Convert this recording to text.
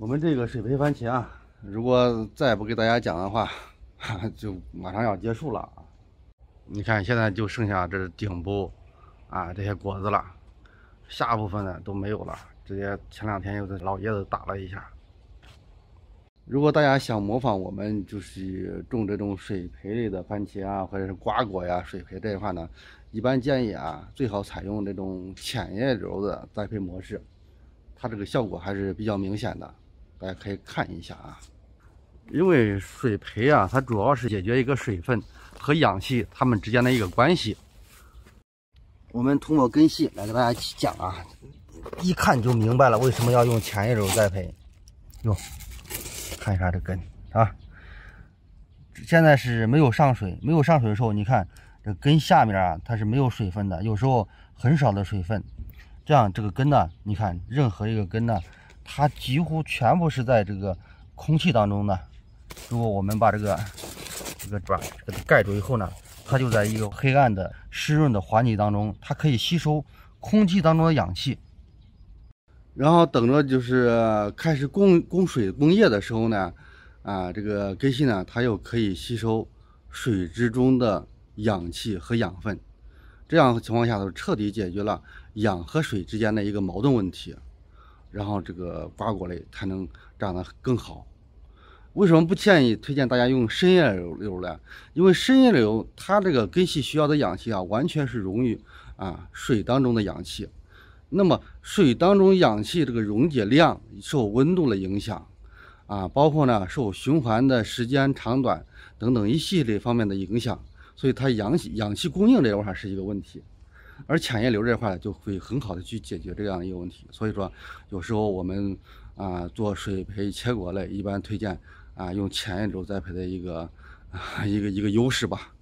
我们这个水培番茄啊，如果再不给大家讲的话，就马上要结束了啊。你看，现在就剩下这顶部啊这些果子了，下部分呢都没有了。直接前两天又在老爷子打了一下。如果大家想模仿我们就是种这种水培类的番茄啊，或者是瓜果呀，水培这一块呢，一般建议啊，最好采用这种浅叶流的栽培模式，它这个效果还是比较明显的。大家可以看一下啊，因为水培啊，它主要是解决一个水分和氧气它们之间的一个关系。我们通过根系来给大家讲啊，一看就明白了为什么要用前一种栽培。哟，看一下这根啊，现在是没有上水，没有上水的时候，你看这根下面啊，它是没有水分的，有时候很少的水分。这样这个根呢，你看任何一个根呢。它几乎全部是在这个空气当中的。如果我们把这个这个把这个盖住以后呢，它就在一个黑暗的湿润的环境当中，它可以吸收空气当中的氧气。然后等着就是开始供供水供液的时候呢，啊，这个根系呢，它又可以吸收水之中的氧气和养分。这样情况下，就彻底解决了氧和水之间的一个矛盾问题。然后这个瓜果类才能长得更好。为什么不建议推荐大家用深叶流流呢？因为深叶流它这个根系需要的氧气啊，完全是溶于啊水当中的氧气。那么水当中氧气这个溶解量受温度的影响啊，包括呢受循环的时间长短等等一系列方面的影响，所以它氧气氧气供应这块是一个问题。而浅叶流这块就会很好的去解决这样一个问题，所以说有时候我们啊做水培切果类，一般推荐啊用浅叶流栽培的一个一个一个优势吧。